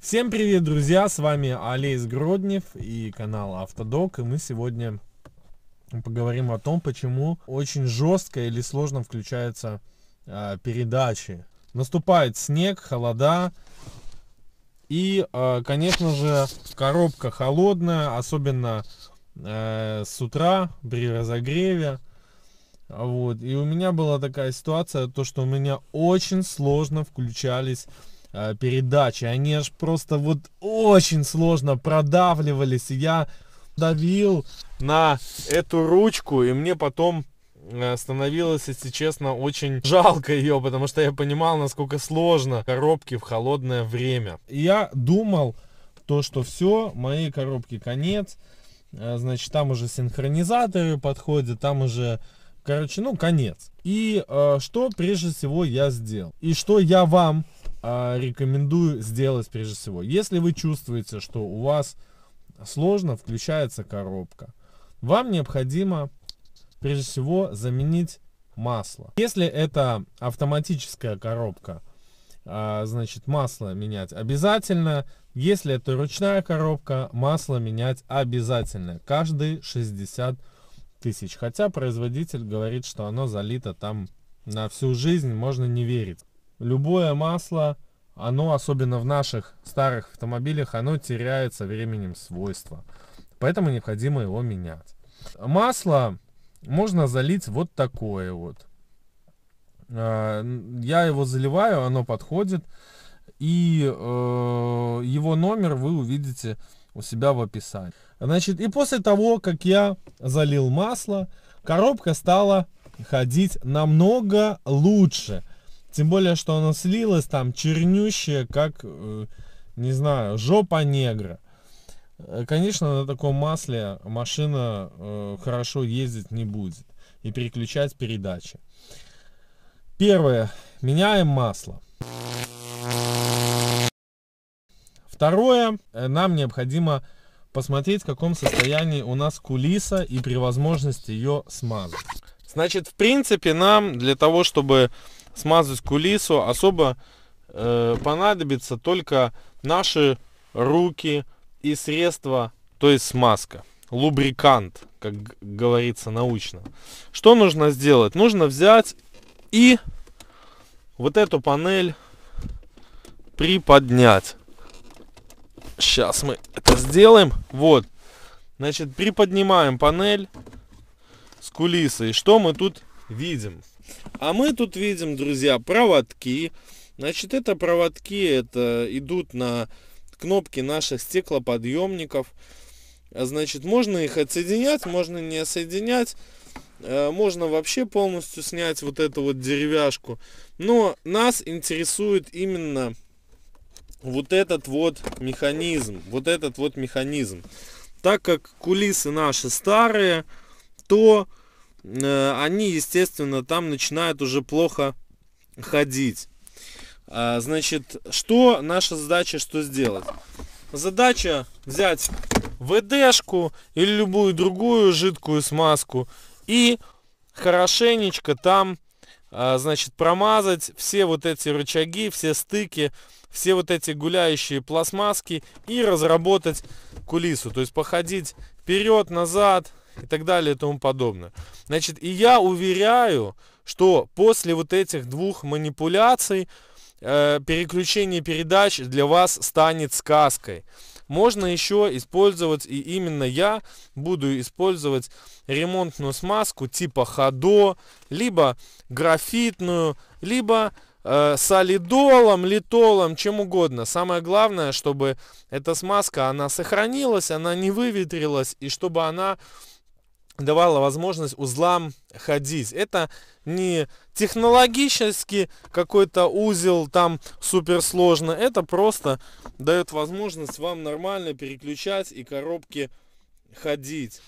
Всем привет, друзья! С вами Олесь Гроднев и канал Автодок. И мы сегодня поговорим о том, почему очень жестко или сложно включаются э, передачи. Наступает снег, холода. И, э, конечно же, коробка холодная, особенно э, с утра при разогреве. Вот. И у меня была такая ситуация, то что у меня очень сложно включались э, передачи. Они аж просто вот очень сложно продавливались. Я давил на эту ручку, и мне потом э, становилось, если честно, очень жалко ее, потому что я понимал, насколько сложно коробки в холодное время. Я думал, то, что все, моей коробке конец, э, значит, там уже синхронизаторы подходят, там уже, короче, ну, конец. И э, что прежде всего я сделал? И что я вам э, рекомендую сделать прежде всего? Если вы чувствуете, что у вас сложно включается коробка, вам необходимо прежде всего заменить масло. Если это автоматическая коробка, а, значит масло менять обязательно. Если это ручная коробка, масло менять обязательно. Каждые 60 тысяч. Хотя производитель говорит, что оно залито там на всю жизнь, можно не верить. Любое масло, оно, особенно в наших старых автомобилях, оно теряет со временем свойства. Поэтому необходимо его менять. Масло можно залить вот такое вот. А, я его заливаю, оно подходит. И э, его номер вы увидите у себя в описании. Значит, и после того, как я залил масло, коробка стала ходить намного лучше. Тем более, что она слилась там чернющая, как, э, не знаю, жопа негра. Э, конечно, на таком масле машина э, хорошо ездить не будет. И переключать передачи. Первое. Меняем масло. Второе. Э, нам необходимо посмотреть, в каком состоянии у нас кулиса и при возможности ее смазать. Значит, в принципе, нам для того, чтобы смазать кулису, особо э, понадобится только наши руки, и средство, то есть смазка, лубрикант, как говорится научно. Что нужно сделать? Нужно взять и вот эту панель приподнять. Сейчас мы это сделаем. Вот. Значит, приподнимаем панель с кулисой. Что мы тут видим? А мы тут видим, друзья, проводки. Значит, это проводки, это идут на кнопки наших стеклоподъемников. А, значит, можно их отсоединять, можно не отсоединять. А, можно вообще полностью снять вот эту вот деревяшку. Но нас интересует именно вот этот вот механизм. Вот этот вот механизм. Так как кулисы наши старые, то э, они, естественно, там начинают уже плохо ходить. А, значит, что наша задача, что сделать? Задача взять ВДшку или любую другую жидкую смазку и хорошенечко там, значит, промазать все вот эти рычаги, все стыки, все вот эти гуляющие пластмасски и разработать кулису. То есть походить вперед, назад и так далее и тому подобное. Значит, и я уверяю, что после вот этих двух манипуляций э, переключение передач для вас станет сказкой. Можно еще использовать, и именно я буду использовать ремонтную смазку типа Ходо, либо графитную, либо э, солидолом, литолом, чем угодно. Самое главное, чтобы эта смазка, она сохранилась, она не выветрилась, и чтобы она давала возможность узлам ходить. Это не технологически какой-то узел там супер сложно. Это просто дает возможность вам нормально переключать и коробки ходить.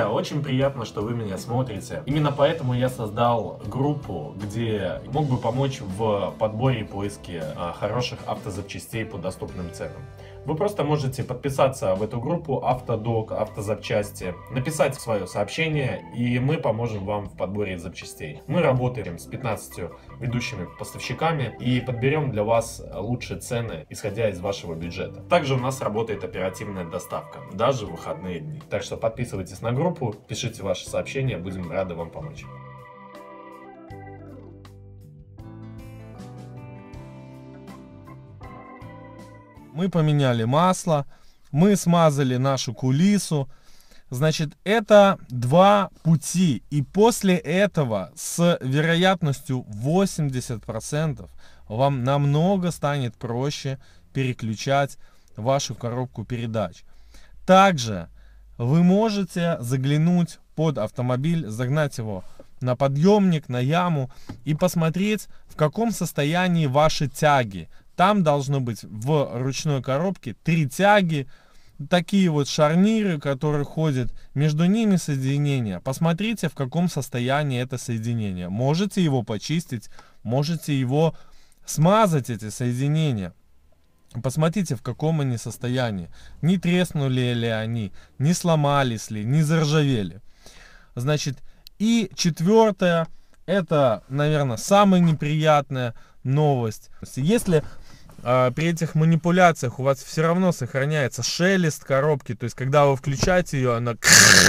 Друзья, очень приятно, что вы меня смотрите. Именно поэтому я создал группу, где мог бы помочь в подборе и поиске а, хороших автозапчастей по доступным ценам. Вы просто можете подписаться в эту группу Автодок, Автозапчасти, написать свое сообщение, и мы поможем вам в подборе запчастей. Мы работаем с 15 ведущими поставщиками и подберем для вас лучшие цены, исходя из вашего бюджета. Также у нас работает оперативная доставка, даже в выходные дни. Так что подписывайтесь на группу, пишите ваши сообщения, будем рады вам помочь. Мы поменяли масло, мы смазали нашу кулису. Значит, это два пути. И после этого с вероятностью 80% вам намного станет проще переключать вашу коробку передач. Также вы можете заглянуть под автомобиль, загнать его на подъемник, на яму и посмотреть, в каком состоянии ваши тяги. Там должно быть в ручной коробке три тяги, такие вот шарниры, которые ходят, между ними соединения. Посмотрите, в каком состоянии это соединение. Можете его почистить, можете его смазать, эти соединения. Посмотрите, в каком они состоянии. Не треснули ли они, не сломались ли, не заржавели. Значит, и четвертое, это, наверное, самая неприятная новость. Если а, при этих манипуляциях у вас все равно сохраняется шелест коробки, то есть когда вы включаете ее, она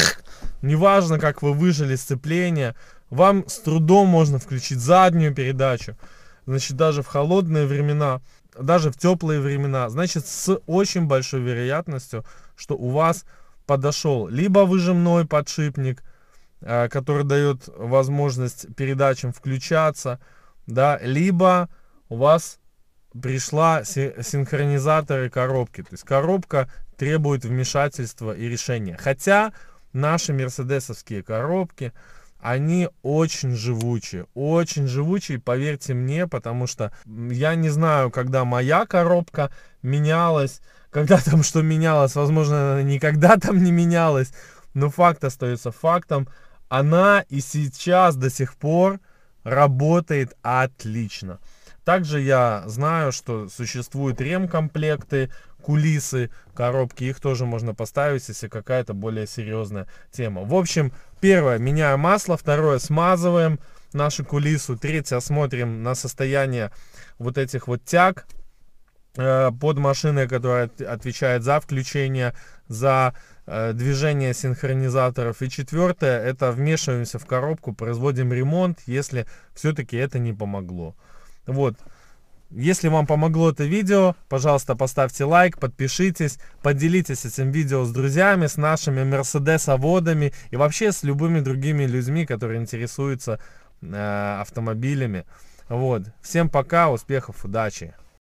неважно как вы выжили сцепление, вам с трудом можно включить заднюю передачу, значит даже в холодные времена, даже в теплые времена, значит с очень большой вероятностью, что у вас подошел либо выжимной подшипник, а, который дает возможность передачам включаться, да, либо у вас пришла синхронизаторы коробки. То есть коробка требует вмешательства и решения. Хотя наши мерседесовские коробки, они очень живучие, очень живучие, поверьте мне, потому что я не знаю, когда моя коробка менялась, когда там что менялось, возможно, никогда там не менялась, но факт остается фактом, она и сейчас до сих пор работает отлично. Также я знаю, что существуют ремкомплекты, кулисы, коробки, их тоже можно поставить, если какая-то более серьезная тема. В общем, первое, меняем масло, второе, смазываем нашу кулису, третье, смотрим на состояние вот этих вот тяг э, под машиной, которая отвечает за включение, за э, движение синхронизаторов. И четвертое, это вмешиваемся в коробку, производим ремонт, если все-таки это не помогло. Вот. Если вам помогло это видео, пожалуйста, поставьте лайк, подпишитесь, поделитесь этим видео с друзьями, с нашими Мерседес-оводами и вообще с любыми другими людьми, которые интересуются э, автомобилями. Вот. Всем пока, успехов, удачи!